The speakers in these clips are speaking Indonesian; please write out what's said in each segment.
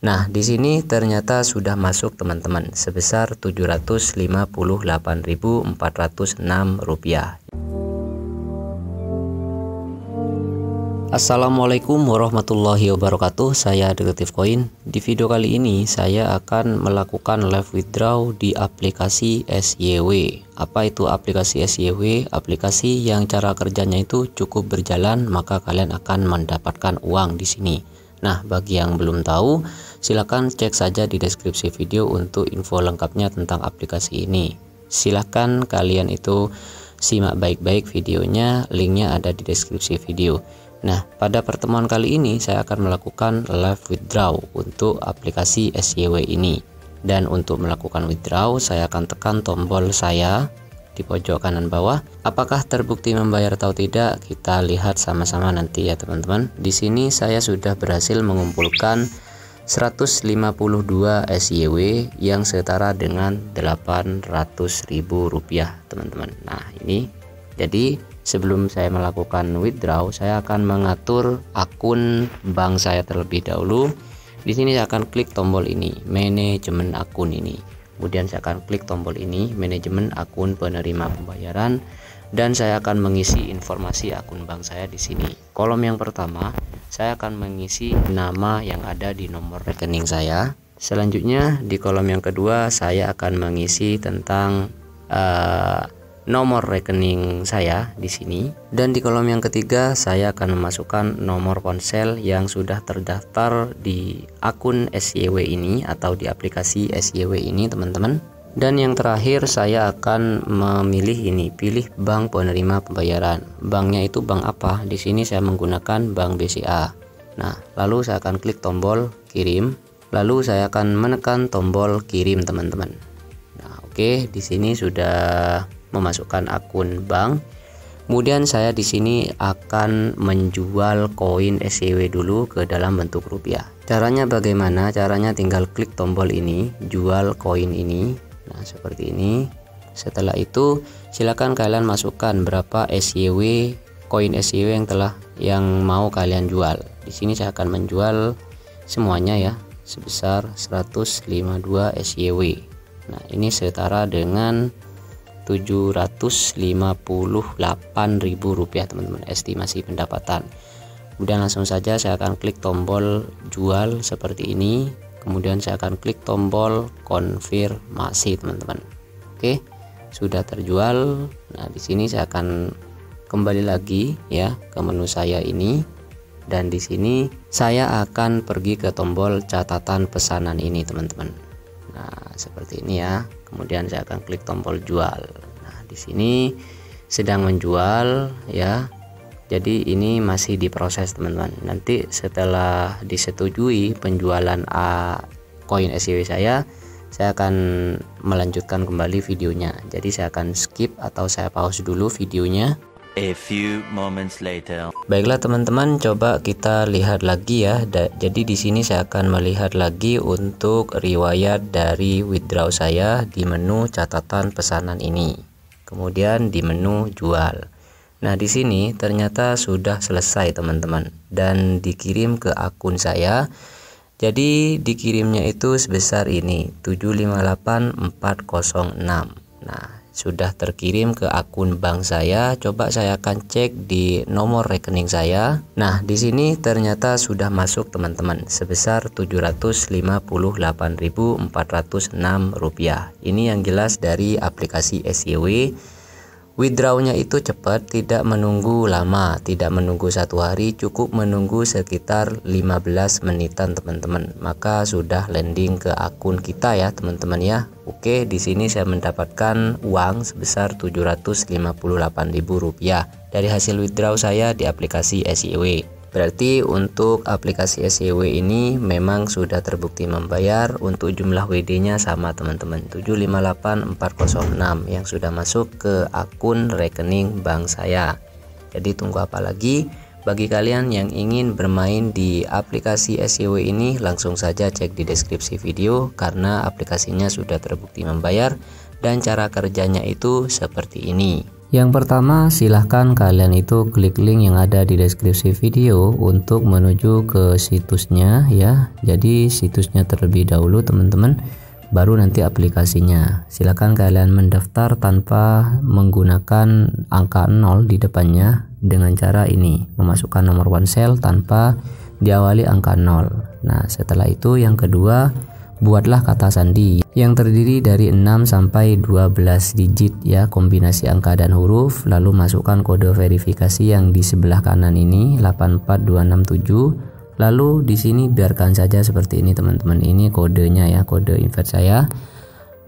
Nah, di sini ternyata sudah masuk teman-teman sebesar Rp758.406. Assalamualaikum warahmatullahi wabarakatuh Saya Detektif Koin Di video kali ini saya akan melakukan live withdraw di aplikasi SYW Apa itu aplikasi SYW? Aplikasi yang cara kerjanya itu cukup berjalan maka kalian akan mendapatkan uang di sini Nah bagi yang belum tahu silahkan cek saja di deskripsi video untuk info lengkapnya tentang aplikasi ini Silahkan kalian itu simak baik-baik videonya linknya ada di deskripsi video Nah, pada pertemuan kali ini saya akan melakukan live withdraw untuk aplikasi SYW ini. Dan untuk melakukan withdraw, saya akan tekan tombol saya di pojok kanan bawah. Apakah terbukti membayar atau tidak? Kita lihat sama-sama nanti ya, teman-teman. Di sini saya sudah berhasil mengumpulkan 152 SYW yang setara dengan Rp800.000, teman-teman. Nah, ini jadi sebelum saya melakukan withdraw saya akan mengatur akun bank saya terlebih dahulu. Di sini saya akan klik tombol ini manajemen akun ini. Kemudian saya akan klik tombol ini manajemen akun penerima pembayaran. Dan saya akan mengisi informasi akun bank saya di sini. Kolom yang pertama saya akan mengisi nama yang ada di nomor rekening saya. Selanjutnya di kolom yang kedua saya akan mengisi tentang uh, nomor rekening saya di sini. Dan di kolom yang ketiga saya akan memasukkan nomor ponsel yang sudah terdaftar di akun SYW ini atau di aplikasi SYW ini teman-teman dan yang terakhir saya akan memilih ini pilih bank penerima pembayaran. Banknya itu bank apa? Di sini saya menggunakan bank BCA nah lalu saya akan klik tombol kirim. Lalu saya akan menekan tombol kirim teman-teman. Nah oke di sini sudah memasukkan akun bank. Kemudian saya di sini akan menjual koin SCW dulu ke dalam bentuk rupiah. Caranya bagaimana? Caranya tinggal klik tombol ini jual koin ini nah seperti ini. Setelah itu silakan kalian masukkan berapa SCW koin SCW yang telah yang mau kalian jual. Di sini saya akan menjual semuanya ya sebesar 152 SYW nah ini setara dengan Rp758.000 teman-teman estimasi pendapatan. Kemudian langsung saja saya akan klik tombol jual seperti ini kemudian saya akan klik tombol konfirmasi teman-teman. Oke sudah terjual. Nah di sini saya akan kembali lagi ya ke menu saya ini. Dan di sini saya akan pergi ke tombol catatan pesanan ini teman-teman. Nah seperti ini ya. Kemudian saya akan klik tombol jual. Nah di sini sedang menjual ya jadi ini masih diproses teman-teman nanti setelah disetujui penjualan A koin SCW saya saya akan melanjutkan kembali videonya jadi saya akan skip atau saya pause dulu videonya A few moments later. Baiklah teman-teman, coba kita lihat lagi ya. Da jadi di sini saya akan melihat lagi untuk riwayat dari withdraw saya di menu catatan pesanan ini. Kemudian di menu jual. Nah, di sini ternyata sudah selesai teman-teman dan dikirim ke akun saya. Jadi dikirimnya itu sebesar ini 758406. Nah, sudah terkirim ke akun bank saya. Coba saya akan cek di nomor rekening saya. Nah, di sini ternyata sudah masuk teman-teman sebesar Rp758.406. Ini yang jelas dari aplikasi SYW Withdrawnya itu cepat, tidak menunggu lama, tidak menunggu satu hari, cukup menunggu sekitar 15 menitan teman-teman. Maka sudah landing ke akun kita ya teman-teman ya. Oke, di sini saya mendapatkan uang sebesar Rp758.000 dari hasil withdraw saya di aplikasi SEW. Berarti untuk aplikasi SCW ini memang sudah terbukti membayar untuk jumlah WD-nya sama teman-teman 758406 yang sudah masuk ke akun rekening bank saya. Jadi tunggu apa lagi? Bagi kalian yang ingin bermain di aplikasi SCW ini langsung saja cek di deskripsi video karena aplikasinya sudah terbukti membayar dan cara kerjanya itu seperti ini. Yang pertama, silahkan kalian itu klik link yang ada di deskripsi video untuk menuju ke situsnya ya. Jadi situsnya terlebih dahulu teman-teman, baru nanti aplikasinya. Silahkan kalian mendaftar tanpa menggunakan angka 0 di depannya dengan cara ini, memasukkan nomor ponsel tanpa diawali angka 0. Nah, setelah itu yang kedua, buatlah kata sandi yang terdiri dari 6 sampai 12 digit ya kombinasi angka dan huruf lalu masukkan kode verifikasi yang di sebelah kanan ini 84267 lalu di sini biarkan saja seperti ini teman-teman. Ini kodenya ya kode invert saya.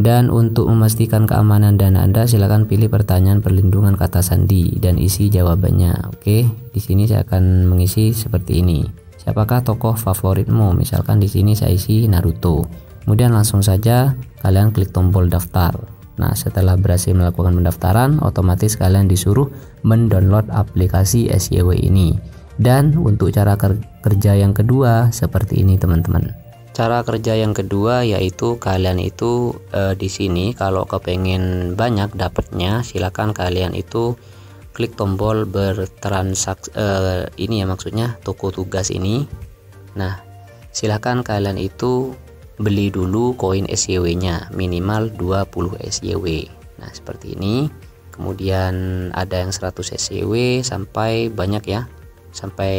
Dan untuk memastikan keamanan dana Anda silakan pilih pertanyaan perlindungan kata sandi dan isi jawabannya. Oke di sini saya akan mengisi seperti ini Siapakah tokoh favoritmu? Misalkan di sini saya isi Naruto. Kemudian langsung saja kalian klik tombol daftar. Nah, setelah berhasil melakukan pendaftaran, otomatis kalian disuruh mendownload aplikasi SYW ini. Dan untuk cara kerja yang kedua seperti ini, teman-teman. Cara kerja yang kedua yaitu kalian itu e, di sini kalau kepengen banyak dapatnya, silakan kalian itu klik tombol bertransaksi uh, ini ya maksudnya toko tugas ini. Nah silahkan kalian itu beli dulu koin SYW nya minimal 20 SYW nah seperti ini. Kemudian ada yang 100 SYW sampai banyak ya. Sampai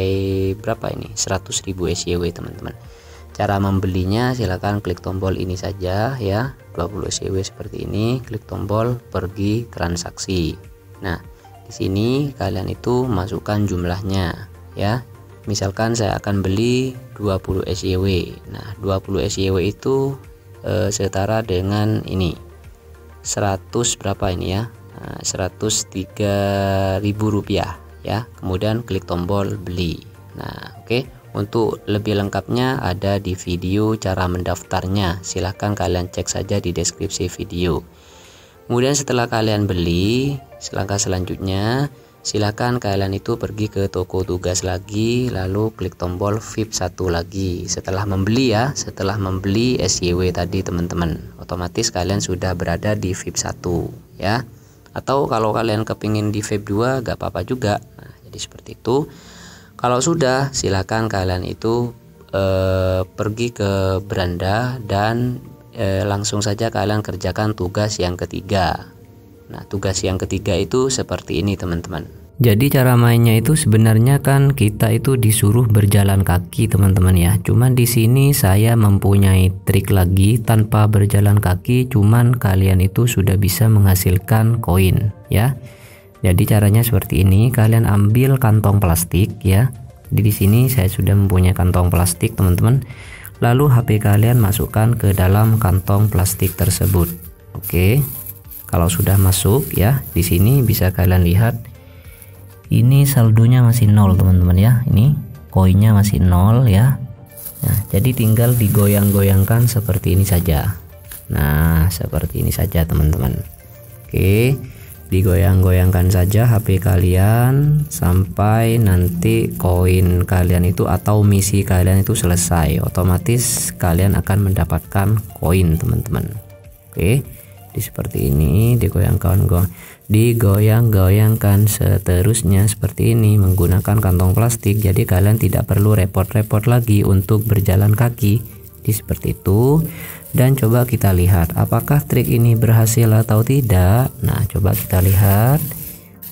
berapa ini? 100.000 SYW teman-teman. Cara membelinya silahkan klik tombol ini saja ya. 20 SYW seperti ini. Klik tombol pergi transaksi. Nah di sini kalian itu masukkan jumlahnya ya. Misalkan saya akan beli 20 SYW nah 20 SYW itu e, setara dengan ini 100 berapa ini ya? Nah, 103 ribu rupiah ya. Kemudian klik tombol beli. Nah oke. Okay. untuk lebih lengkapnya ada di video cara mendaftarnya. Silahkan kalian cek saja di deskripsi video kemudian setelah kalian beli Selangkah selanjutnya, silakan kalian itu pergi ke toko tugas lagi lalu klik tombol VIP 1 lagi. Setelah membeli ya setelah membeli SYW tadi teman-teman otomatis kalian sudah berada di VIP 1 ya. Atau kalau kalian kepingin di VIP 2 gak apa-apa juga. Nah, jadi seperti itu. Kalau sudah silakan kalian itu eh, pergi ke beranda dan eh, langsung saja kalian kerjakan tugas yang ketiga Nah, tugas yang ketiga itu seperti ini, teman-teman. Jadi cara mainnya itu sebenarnya kan kita itu disuruh berjalan kaki teman-teman ya. Cuman di sini saya mempunyai trik lagi tanpa berjalan kaki cuman kalian itu sudah bisa menghasilkan koin ya. Jadi caranya seperti ini, kalian ambil kantong plastik ya. Jadi di sini saya sudah mempunyai kantong plastik teman-teman. Lalu HP kalian masukkan ke dalam kantong plastik tersebut. Oke kalau sudah masuk ya di sini bisa kalian lihat. Ini saldonya masih nol teman-teman ya. Ini koinnya masih nol ya. Nah jadi tinggal digoyang-goyangkan seperti ini saja. Nah seperti ini saja teman-teman. Oke digoyang-goyangkan saja HP kalian sampai nanti koin kalian itu atau misi kalian itu selesai. Otomatis kalian akan mendapatkan koin teman-teman. Oke di seperti ini digoyangkan go digoyang-goyangkan seterusnya seperti ini menggunakan kantong plastik. Jadi kalian tidak perlu repot-repot lagi untuk berjalan kaki. Di seperti itu dan coba kita lihat apakah trik ini berhasil atau tidak? Nah coba kita lihat.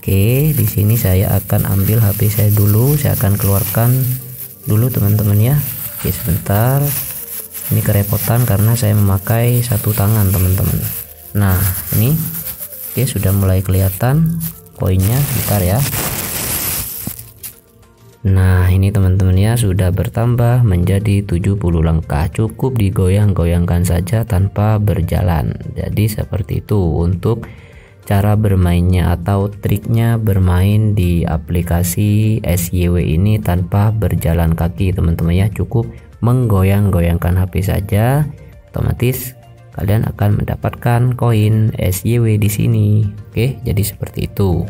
Oke di sini saya akan ambil HP saya dulu. Saya akan keluarkan dulu teman-teman ya. Oke sebentar. Ini kerepotan karena saya memakai satu tangan teman-teman. Nah ini. Oke sudah mulai kelihatan koinnya bentar ya Nah ini teman-teman ya sudah bertambah menjadi 70 langkah cukup digoyang-goyangkan saja tanpa berjalan jadi seperti itu untuk cara bermainnya atau triknya bermain di aplikasi SYW ini tanpa berjalan kaki teman-teman ya cukup menggoyang-goyangkan HP saja otomatis kalian akan mendapatkan koin SYW di sini. Oke, jadi seperti itu.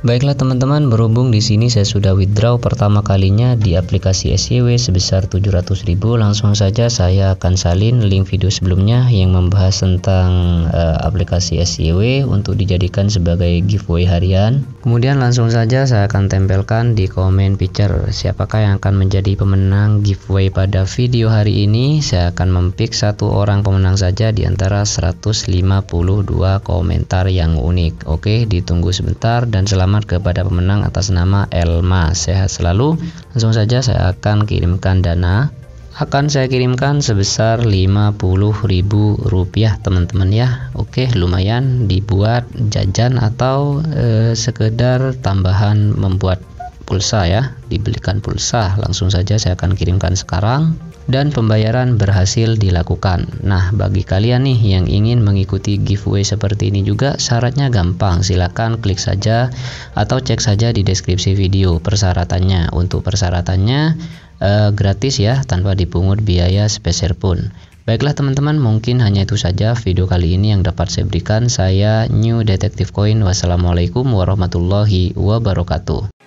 Baiklah teman-teman, berhubung di sini saya sudah withdraw pertama kalinya di aplikasi SYW sebesar 700.000, langsung saja saya akan salin link video sebelumnya yang membahas tentang uh, aplikasi SYW untuk dijadikan sebagai giveaway harian. Kemudian langsung saja saya akan tempelkan di komen picture siapakah yang akan menjadi pemenang giveaway pada video hari ini. Saya akan mempick satu orang pemenang saja di antara 152 komentar yang unik. Oke, ditunggu sebentar dan selamat selamat kepada pemenang atas nama Elma. Sehat selalu. Langsung saja saya akan kirimkan dana. Akan saya kirimkan sebesar Rp50.000 teman-teman ya. Oke, lumayan dibuat jajan atau e, sekedar tambahan membuat pulsa ya. Dibelikan pulsa. Langsung saja saya akan kirimkan sekarang dan pembayaran berhasil dilakukan. Nah, bagi kalian nih yang ingin mengikuti giveaway seperti ini juga syaratnya gampang. Silahkan klik saja atau cek saja di deskripsi video persyaratannya. Untuk persyaratannya eh, gratis ya, tanpa dipungut biaya sepeser pun. Baiklah teman-teman, mungkin hanya itu saja video kali ini yang dapat saya berikan. Saya New Detective Coin. Wassalamualaikum warahmatullahi wabarakatuh.